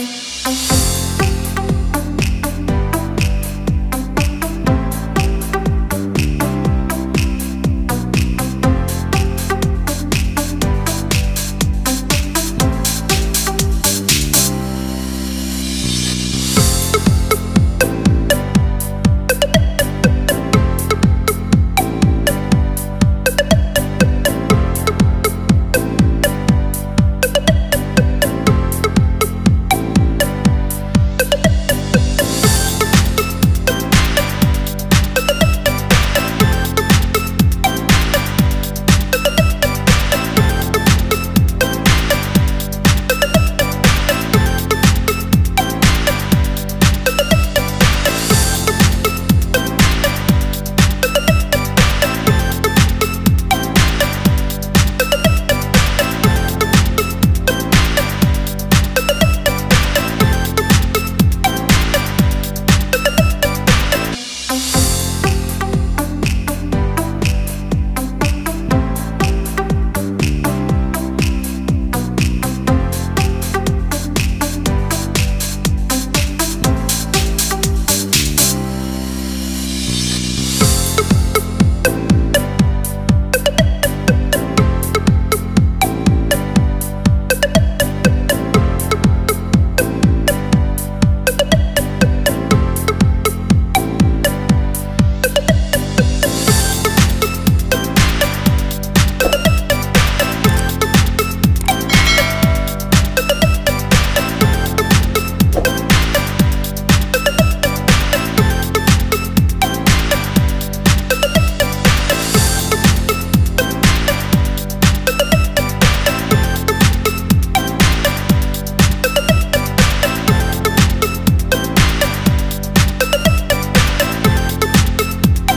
I, I, I.